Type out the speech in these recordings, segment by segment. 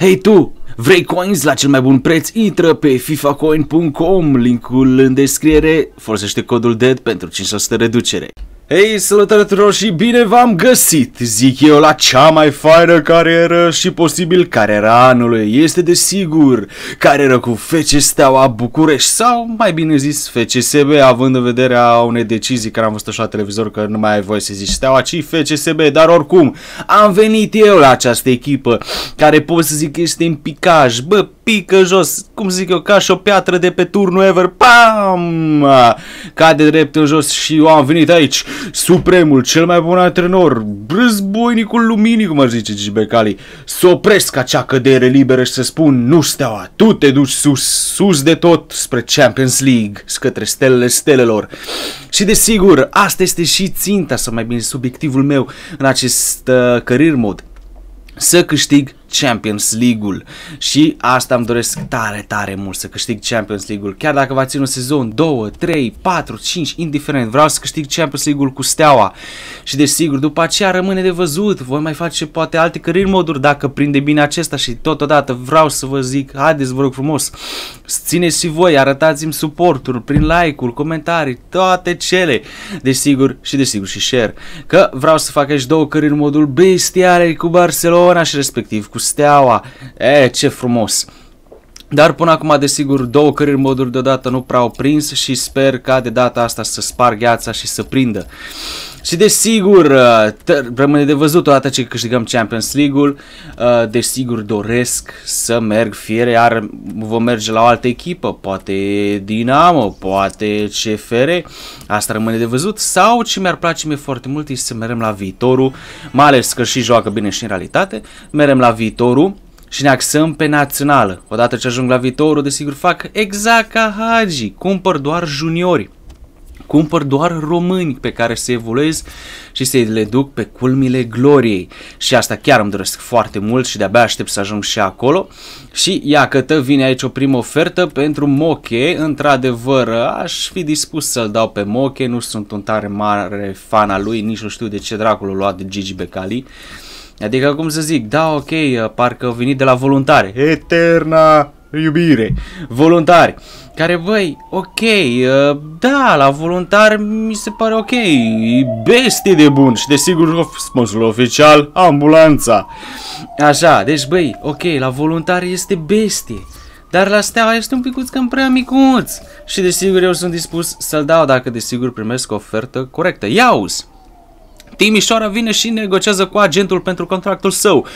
Hei tu, vrei coins la cel mai bun preț? Intră pe fifacoin.com, linkul în descriere, folosește codul DEAD pentru 500 reducere. Hei, salutare tuturor și bine v-am găsit, zic eu, la cea mai faină carieră și posibil cariera anului. Este desigur carieră cu FC Steaua București sau, mai bine zis, FCSB, având în vedere a unei decizii care am văzut și la televizor că nu mai ai voie să zici Steaua, ci FCSB, dar oricum, am venit eu la această echipă care pot să zic este în picaj, bă, pică jos, cum zic eu, ca și o piatră de pe turnul ever, pam, cade drept în jos și eu am venit aici, supremul, cel mai bun antrenor, războinicul luminii, cum ar zice Gigi Becali, să opresc acea cădere liberă și să spun, nu steaua, tu te duci sus, sus de tot spre Champions League, către stelele stelelor. Și desigur, asta este și ținta, sau mai bine subiectivul meu în acest uh, career mode. Să câștig Champions League-ul și asta îmi doresc tare, tare mult să câștig Champions League-ul. Chiar dacă va ține un sezon 2, 3, 4, 5, indiferent, vreau să câștig Champions League-ul cu Steaua. Și desigur, după aceea rămâne de văzut. Voi mai face poate alte career moduri dacă prinde bine acesta și totodată vreau să vă zic, haideți vă rog frumos, țineți și voi, arătați-mi suportul prin like-uri, comentarii, toate cele. Desigur și desigur și share. Că vreau să fac aici două career moduri bestiale cu Barcelona și respectiv cu Steaua. E, ce frumos! Dar până acum, desigur, două career moduri deodată nu prea au prins și sper ca de data asta să spar gheața și să prindă. Și desigur, uh, rămâne de văzut odată ce câștigăm Champions League-ul, uh, desigur doresc să merg, fie iar vom merge la o altă echipă, poate Dinamo, poate CFR, asta rămâne de văzut, sau ce mi-ar place mie foarte mult este să merem la viitorul, mai ales că și joacă bine și în realitate, merem la viitorul, și ne axăm pe națională. Odată ce ajung la viitorul, desigur fac exact ca Hagi, cumpăr doar juniori cumpăr doar români pe care să evoluez și să le duc pe culmile gloriei. Și asta chiar îmi doresc foarte mult și de-abia aștept să ajung și acolo. Și ia că tă vine aici o primă ofertă pentru Moche. Într-adevăr, aș fi dispus să-l dau pe Moche, nu sunt un tare mare fan al lui, nici nu știu de ce dracul l-a luat de Gigi Becali. Adică, cum să zic, da, ok, parcă au venit de la voluntare. Eterna iubire. Voluntari care, băi, ok, uh, da, la voluntar mi se pare ok, e bestie de bun și desigur sponsorul oficial, ambulanța. Așa, deci, băi, ok, la voluntar este bestie. Dar la steaua este un picuț cam prea micuț. Și desigur eu sunt dispus să-l dau dacă desigur primesc o ofertă corectă. Iauzi! Timișoara vine și negociază cu agentul pentru contractul său.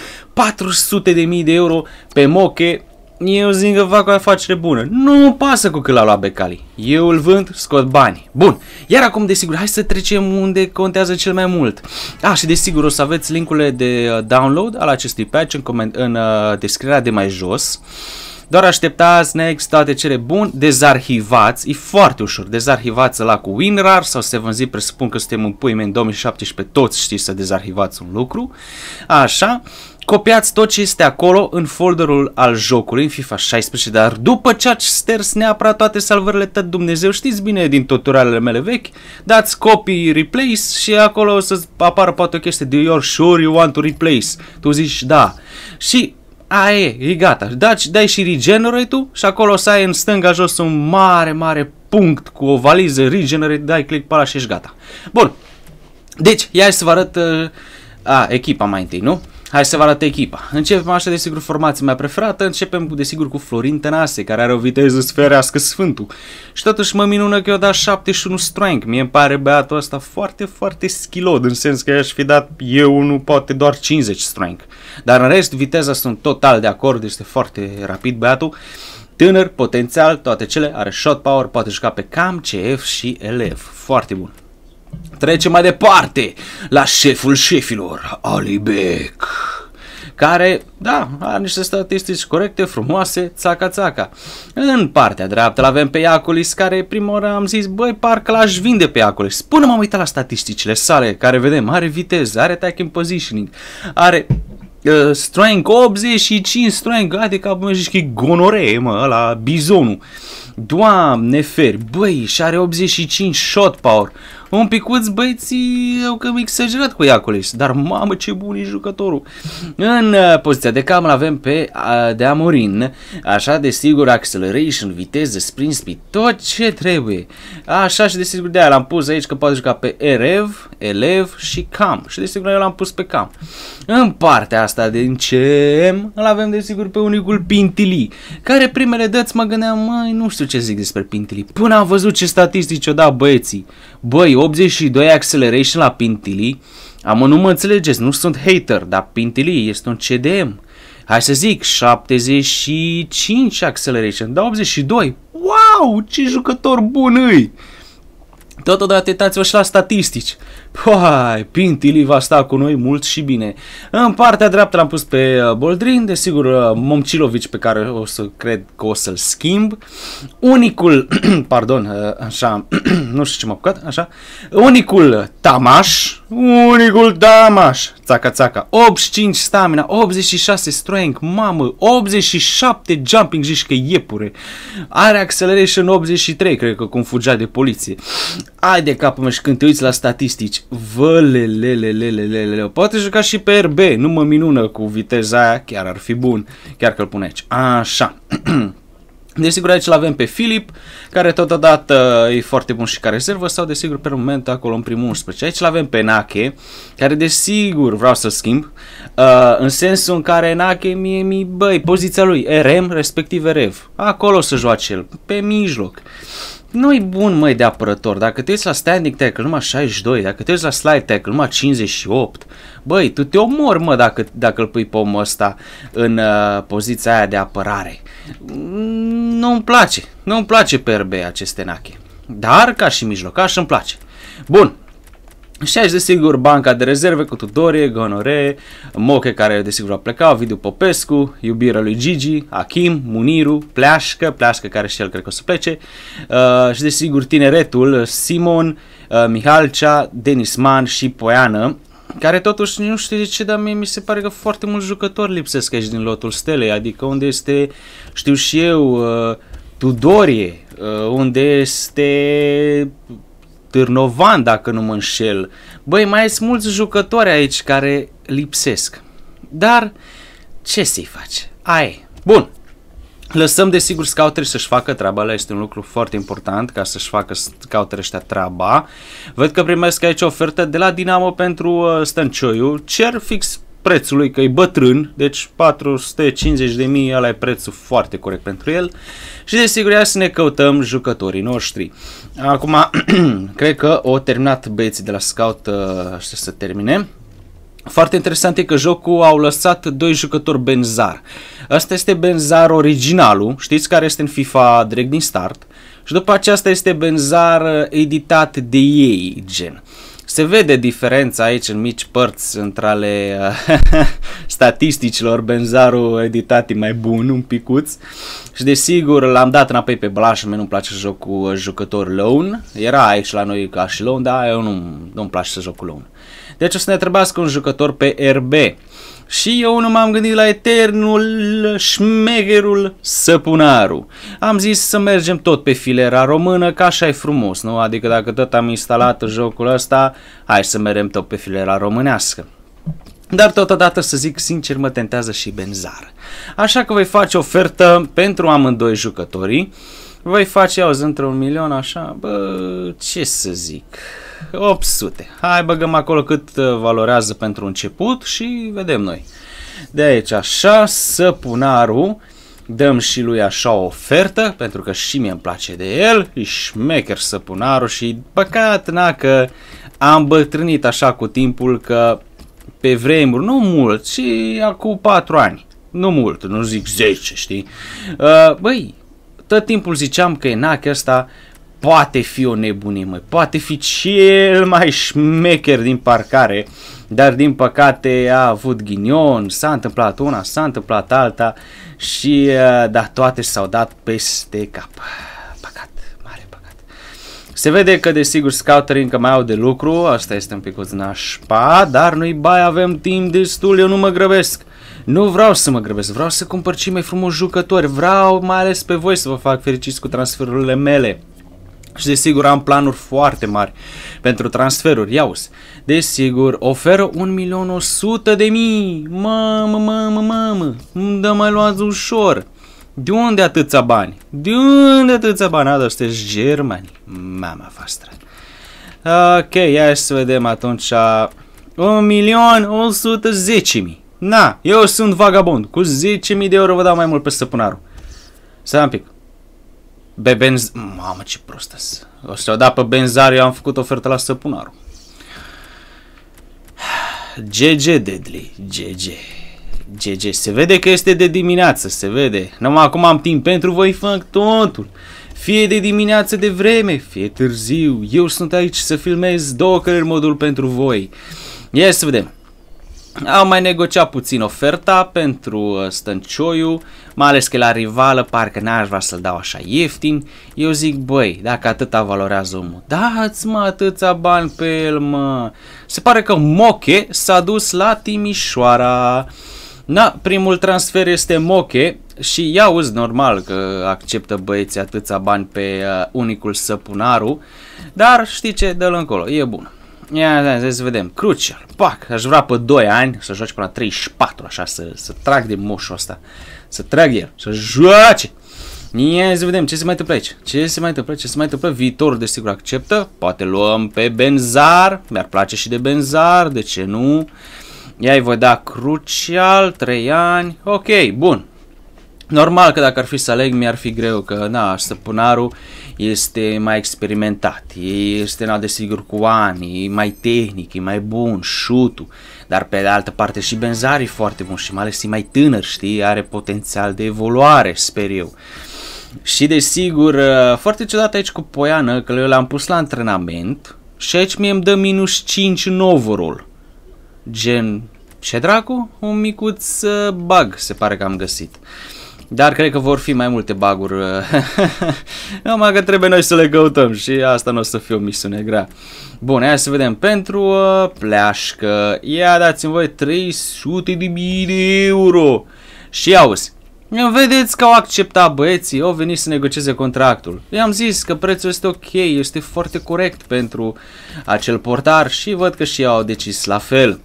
400.000 de euro pe moche eu zic că fac o afacere bună. Nu pasă cu cât l-a luat Becali. Eu îl vând, scot bani. Bun. Iar acum, desigur, hai să trecem unde contează cel mai mult. Ah, și desigur o să aveți linkurile de uh, download al acestui patch în, coment- în uh, descrierea de mai jos. Doar așteptați, next, toate cele bun, dezarhivați, e foarte ușor, dezarhivați la cu WinRAR sau se vânzi, presupun că suntem în pui în 2017, toți știți să dezarhivați un lucru, așa, copiați tot ce este acolo în folderul al jocului, în FIFA 16, dar după ce ați sters neapărat toate salvările tot Dumnezeu, știți bine din tutorialele mele vechi, dați copy replace și acolo o să apară poate o chestie de you're sure you want to replace. Tu zici da. Și aia e, e gata. Daci, dai și regenerate și acolo o să ai în stânga jos un mare, mare punct cu o valiză regenerate, dai click pe ăla și ești gata. Bun. Deci, ia să vă arăt uh, a, echipa mai întâi, nu? Hai să vă arăt echipa. Începem așa, desigur, formația mea preferată. Începem, desigur, cu Florin Tănase, care are o viteză sferească sfântul. Și totuși mă minună că eu dat 71 strength. Mie îmi pare băiatul ăsta foarte, foarte skillod, în sens că i-aș fi dat eu nu poate doar 50 strength. Dar în rest, viteza sunt total de acord, este foarte rapid băiatul. Tânăr, potențial, toate cele, are shot power, poate juca pe cam, CF și elev. Foarte bun. Trecem mai departe la șeful șefilor, Ali Beck care, da, are niște statistici corecte, frumoase, țaca-țaca. În partea dreaptă l avem pe Iaculis, care prima oară am zis, băi, parcă l-aș vinde pe Iaculis. Până m-am uitat la statisticile sale, care vedem, are viteză, are attacking positioning, are uh, strength 85 strength, adică mă zici că e gonoree, mă, la bizonul. Doamne feri, băi, și are 85 shot power. Un picuț băieții au cam exagerat cu Iacolis, dar mamă ce bun e jucătorul. În uh, poziția de cam avem pe uh, de Amorin, așa de sigur acceleration, viteză, sprint speed, tot ce trebuie. Așa și de sigur de aia l-am pus aici că poate juca pe Erev, Elev și Cam. Și de sigur eu l-am pus pe Cam. În partea asta de CM îl avem de sigur pe unicul Pintili, care primele dăți mă gândeam, mai nu știu ce zic despre Pintili. Până am văzut ce statistici o da băieții. Băi, 82 acceleration la Pintili, am nu mă înțelegeți, nu sunt hater, dar Pintili este un CDM. Hai să zic, 75 acceleration, da 82. Wow, ce jucător bun îi! Totodată uitați-vă și la statistici. Păi, Pintili va sta cu noi mult și bine. În partea dreaptă l-am pus pe uh, Boldrin, desigur uh, Momcilovici pe care o să cred că o să-l schimb. Unicul, pardon, uh, așa, nu știu ce m-a apucat, așa. Unicul Tamaș, unicul Tamaș, țaca țaca, 85 stamina, 86 strength, mamă, 87 jumping zici că iepure. Are acceleration 83, cred că cum fugea de poliție. Ai de capul meu și când te uiți la statistici, vălelelelelelele, poate juca și pe RB, nu mă minună cu viteza aia, chiar ar fi bun, chiar că-l pune aici. Așa. Desigur aici l-avem pe Filip, care totodată e foarte bun și ca rezervă sau desigur pe moment acolo în primul 11. Aici l-avem pe Nake, care desigur vreau să schimb, uh, în sensul în care Nake mie mi, băi, poziția lui RM respectiv REV. Acolo să joace el, pe mijloc. Uh, nu-i bun, măi, de apărător. Dacă te uiți la standing tackle numai 62, dacă te uiți la slide tackle numai 58, băi, tu te omori, mă, dacă, dacă îl pui pe omul ăsta în uh, poziția aia de apărare. Nu-mi place. Nu-mi place pe RB aceste nache. Dar, ca și mijlocaș, îmi place. Bun, și aici, desigur, banca de rezerve cu Tudorie, Gonore, Moche, care desigur a plecat, Vidu Popescu, iubirea lui Gigi, Achim, Muniru, Pleașcă, Pleașcă care și el cred că o să plece, uh, și desigur tineretul, Simon, uh, Mihalcea, Denisman și Poiană, care totuși nu știu de ce, dar mie mi se pare că foarte mulți jucători lipsesc aici din lotul stelei, adică unde este, știu și eu, uh, Tudorie, uh, unde este Târnovan, dacă nu mă înșel. Băi, mai sunt mulți jucători aici care lipsesc. Dar ce să-i faci? Ai. Bun. Lăsăm desigur scouterii să-și facă treaba, ăla este un lucru foarte important ca să-și facă scouterii ăștia treaba. Văd că primesc aici ofertă de la Dinamo pentru uh, Stăncioiu, cer fix prețului, că e bătrân, deci 450 de mii, ăla e prețul foarte corect pentru el. Și desigur, ia să ne căutăm jucătorii noștri. Acum, cred că o terminat băieții de la Scout uh, să termine. Foarte interesant e că jocul au lăsat doi jucători Benzar. Asta este Benzar originalul, știți care este în FIFA direct din start. Și după aceasta este Benzar uh, editat de ei, gen. Se vede diferența aici în mici părți între ale uh, statisticilor, Benzaru editat e mai bun, un picuț. Și desigur l-am dat înapoi pe Blaș, mie nu-mi place să joc cu uh, jucători lone. Era aici la noi ca și lone, dar eu nu, nu-mi place să joc cu lone. Deci o să ne trebuiască un jucător pe RB. Și eu nu m-am gândit la eternul șmegerul Săpunaru. Am zis să mergem tot pe filera română, ca așa e frumos, nu? Adică dacă tot am instalat jocul ăsta, hai să mergem tot pe filera românească. Dar totodată să zic sincer mă tentează și Benzar. Așa că voi face ofertă pentru amândoi jucătorii. Voi face, auzi, între un milion așa, bă, ce să zic, 800. Hai băgăm acolo cât uh, valorează pentru început și vedem noi. De aici așa, săpunarul, dăm și lui așa o ofertă, pentru că și mie îmi place de el, e șmecher săpunarul și păcat, na, că am bătrânit așa cu timpul că pe vremuri, nu mult, ci acum 4 ani, nu mult, nu zic 10, știi? Uh, băi, tot timpul ziceam că Enac ăsta poate fi o nebunie, măi, poate fi cel mai șmecher din parcare, dar din păcate a avut ghinion, s-a întâmplat una, s-a întâmplat alta și uh, da, toate s-au dat peste cap. Păcat, mare păcat. Se vede că desigur scouterii încă mai au de lucru, asta este un pic nașpa, dar noi bai avem timp destul, eu nu mă grăbesc. Nu vreau să mă grăbesc, vreau să cumpăr cei mai frumos jucători, vreau mai ales pe voi să vă fac fericiți cu transferurile mele. Și desigur am planuri foarte mari pentru transferuri, iauzi. Desigur, oferă 1.100.000, de mii, mamă, mamă, mamă, unde mai luați ușor? De unde atâția bani? De unde atâția bani? Ada, sunteți germani, mama voastră. Ok, ia să vedem atunci 1.110.000. Na, eu sunt vagabond, cu 10.000 de euro vă dau mai mult pe stăpânarul. Să un pic. Be benz... Mamă, ce prost O să o da pe benzar, eu am făcut ofertă la stăpânarul. GG Deadly, GG. GG, se vede că este de dimineață, se vede. Numai acum am timp pentru voi, fac totul. Fie de dimineață de vreme, fie târziu. Eu sunt aici să filmez două căreri modul pentru voi. Ia să vedem. Am mai negociat puțin oferta pentru uh, Stăncioiu, mai ales că la rivală parcă n-aș vrea să-l dau așa ieftin. Eu zic, băi, dacă atâta valorează omul, dați mă atâția bani pe el, mă. Se pare că Moche s-a dus la Timișoara. Na, primul transfer este Moche și ia uz normal că acceptă băieții atâția bani pe uh, unicul Săpunaru, dar știi ce, dă-l încolo, e bun. Ia, da, să vedem. Crucial. Pac, aș vrea pe 2 ani să joci până la 34, așa, să, să trag de moșul ăsta. Să trag el, să joace. Ia să vedem ce se mai întâmplă aici. Ce se mai întâmplă, ce se mai întâmplă. Viitorul desigur acceptă. Poate luăm pe Benzar. Mi-ar place și de Benzar, de ce nu? Ia îi voi da crucial, 3 ani. Ok, bun. Normal că dacă ar fi să aleg, mi-ar fi greu, că na, stăpânarul este mai experimentat, este na, desigur cu ani, e mai tehnic, e mai bun, șutul, dar pe de altă parte și Benzari e foarte bun și mai ales e mai tânăr, știi, are potențial de evoluare, sper eu. Și desigur, uh, foarte ciudat aici cu Poiană, că eu l-am pus la antrenament și aici mie îmi dă minus 5 în overall. Gen, ce dracu? Un micuț uh, bug se pare că am găsit. Dar cred că vor fi mai multe baguri. Numai că trebuie noi să le căutăm și asta nu o să fie o misiune grea. Bun, hai să vedem. Pentru uh, pleașcă, ia dați-mi voi 300 de mii de euro. Și auzi, Vedeți că au acceptat băieții, au venit să negocieze contractul. I-am zis că prețul este ok, este foarte corect pentru acel portar și văd că și ei au decis la fel.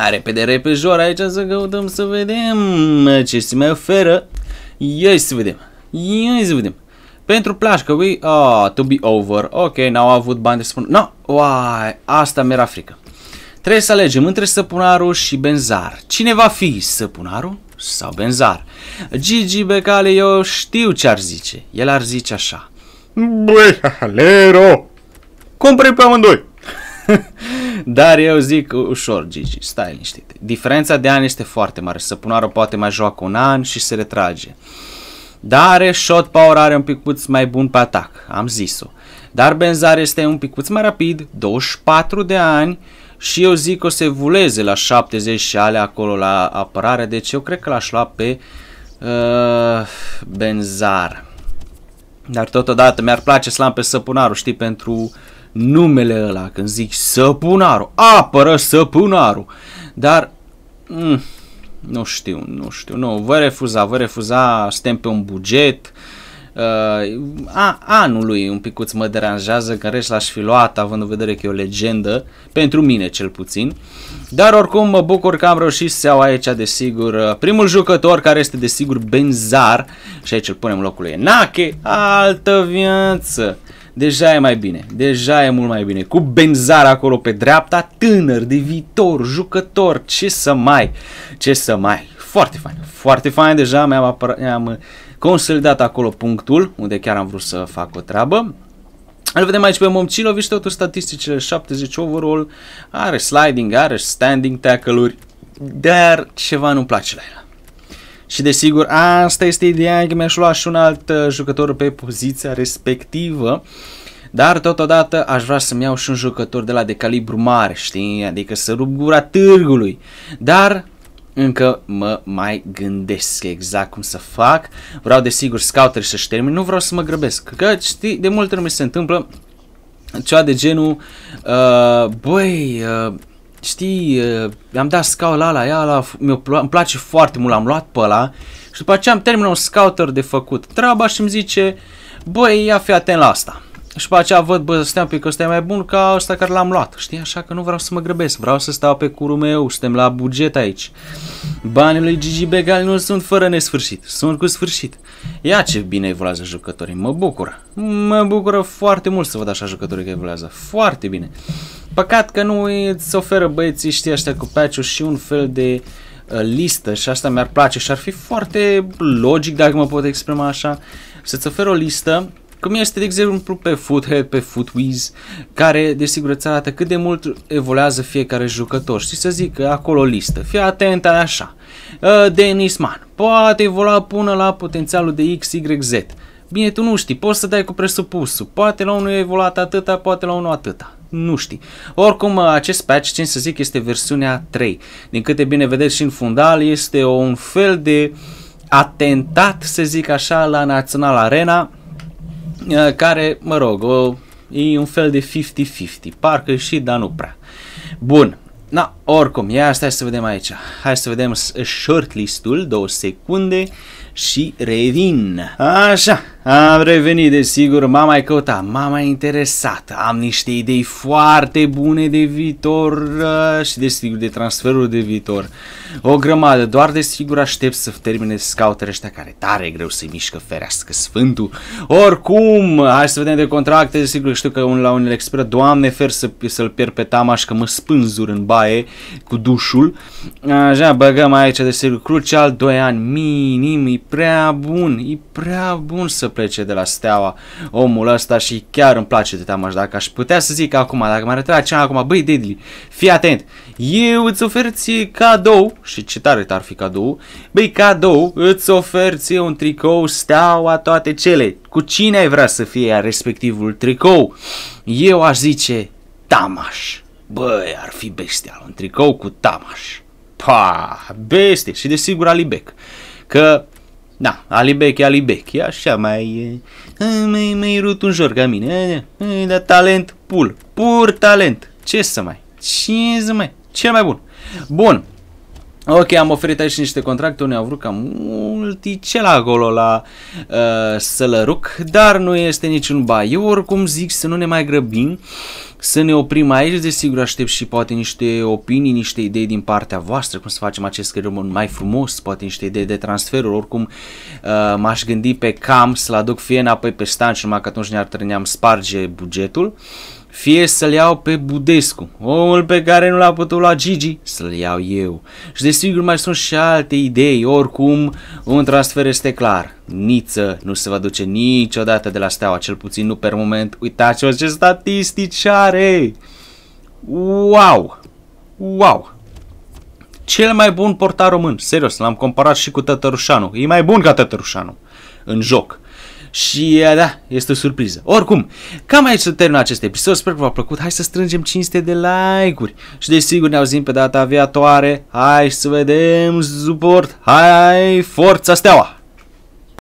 A repede repejor aici să căutăm să vedem ce se mai oferă. Ia să vedem. Ia să vedem. Pentru plașcă, we, ah, to be over. Ok, n-au avut bani de spun. No, uai, asta mi-era frică. Trebuie să alegem între Săpunaru și Benzar. Cine va fi Săpunaru sau Benzar? Gigi Becale, eu știu ce ar zice. El ar zice așa. Băi, Lero! Cumpere pe amândoi! Dar eu zic ușor, Gigi, stai liniștit. Diferența de ani este foarte mare. Săpunarul poate mai joacă un an și se retrage. Dar are shot power, are un picuț mai bun pe atac, am zis-o. Dar Benzar este un picuț mai rapid, 24 de ani și eu zic că o să evuleze la 70 și ale acolo la apărare, deci eu cred că l-aș lua pe uh, Benzar. Dar totodată mi-ar place să l-am pe Săpunarul, știi, pentru numele ăla, când zic săpunarul, apără săpunarul. Dar, mm, nu știu, nu știu, nu, vă refuza, vă refuza, suntem pe un buget, uh, a, anul lui un picuț mă deranjează, că rest l-aș fi luat, având în vedere că e o legendă, pentru mine cel puțin. Dar oricum mă bucur că am reușit să iau aici, desigur, uh, primul jucător care este desigur Benzar, și aici îl punem locul lui Nake, altă viață. Deja e mai bine, deja e mult mai bine. Cu Benzar acolo pe dreapta, tânăr, de viitor, jucător, ce să mai, ce să mai. Foarte fain, foarte fain, deja mi-am, mi-am consolidat acolo punctul, unde chiar am vrut să fac o treabă. Îl vedem aici pe Momcilovic, totul statisticile 70 overall, are sliding, are standing tackle-uri, dar ceva nu-mi place la el. Și desigur, asta este ideea că mi-aș lua și un alt uh, jucător pe poziția respectivă. Dar totodată aș vrea să-mi iau și un jucător de la de calibru mare, știi? Adică să rup gura târgului. Dar încă mă mai gândesc exact cum să fac. Vreau desigur scouter să-și termin, nu vreau să mă grăbesc. Că știi, de multe ori mi se întâmplă ceva de genul, uh, băi, uh, știi, uh, am dat scout la ala, ia la, mi îmi place foarte mult, l-am luat pe ăla și după aceea am terminat un scouter de făcut treaba și îmi zice, băi, ia fi atent la asta. Și după aceea văd, bă, stai un pic, ăsta e mai bun ca ăsta care l-am luat. Știi, așa că nu vreau să mă grăbesc, vreau să stau pe curul meu, suntem la buget aici. Banii lui Gigi Begali nu sunt fără nesfârșit, sunt cu sfârșit. Ia ce bine evoluează jucătorii, mă bucură. Mă bucură foarte mult să văd așa jucătorii că evoluează, foarte bine. Păcat că nu îți oferă băieții, știi, ăștia cu patch și un fel de uh, listă și asta mi-ar place și ar fi foarte logic, dacă mă pot exprima așa, să-ți oferă o listă cum este, de exemplu, pe Foothead, pe Footwiz, care, desigur, îți arată cât de mult evoluează fiecare jucător. Știi să zic, acolo o listă. Fii atent așa. Uh, Dennis Mann poate evolua până la potențialul de X, Y, Z. Bine, tu nu știi, poți să dai cu presupusul. Poate la unul e evoluat atâta, poate la unul atâta. Nu știi. Oricum, acest patch, ce să zic, este versiunea 3. Din câte bine vedeți și în fundal, este un fel de atentat, să zic așa, la Național Arena, Uh, care, mă rog, o, e un fel de 50-50, parcă și, dar nu prea. Bun, Na, oricum, ia stai să vedem aici. Hai să vedem shortlist-ul, două secunde și revin. Așa, am revenit, desigur, m-am mai căutat, m-am mai interesat, am niște idei foarte bune de viitor uh, și desigur de transferuri de viitor. O grămadă, doar desigur aștept să termine scoutele ăștia care tare greu să-i mișcă ferească sfântul. Oricum, hai să vedem de contracte, desigur știu că un la unele expiră, doamne fer să, să-l pierd pe Tamaș că mă spânzur în baie cu dușul. Așa, băgăm aici desigur crucial, 2 ani minim, e prea bun, e prea bun să plece de la Steaua omul ăsta și chiar îmi place de Tamaș. Dacă aș putea să zic acum, dacă m-ar retrage cea acum, băi Deadly, fii atent, eu îți ofer ție cadou, și ce tare ar fi cadou, băi cadou, îți ofer ție un tricou Steaua toate cele. Cu cine ai vrea să fie respectivul tricou? Eu aș zice Tamaș. Băi, ar fi bestial, un tricou cu Tamaș. Pa, bestie și desigur Alibec. Că da, Alibec e Alibec, e așa mai, mai, mai rutunjor ca mine, e, de talent pur, pur talent, ce să mai, ce să mai, cel mai bun. Bun, Ok, am oferit aici niște contracte, unii au vrut cam multicel acolo la uh, Sălăruc, dar nu este niciun ba. Eu oricum zic să nu ne mai grăbim, să ne oprim aici, desigur aștept și poate niște opinii, niște idei din partea voastră, cum să facem acest cărămân mai frumos, poate niște idei de transferuri, oricum uh, m-aș gândi pe cam să-l aduc fie înapoi pe stan și numai că atunci ne-ar ne-am sparge bugetul. Uh, fie să-l iau pe Budescu, omul pe care nu l-a putut lua Gigi, să-l iau eu. Și desigur mai sunt și alte idei, oricum un transfer este clar. Niță nu se va duce niciodată de la Steaua, cel puțin nu per moment. Uitați-vă ce statistici are! Wow! Wow! Cel mai bun portar român, serios, l-am comparat și cu Tătărușanu. E mai bun ca Tătărușanu în joc. Și da, este o surpriză. Oricum, cam aici să termin acest episod. Sper că v-a plăcut. Hai să strângem 500 de like-uri. Și desigur ne auzim pe data viitoare. Hai să vedem suport. Hai, forța steaua!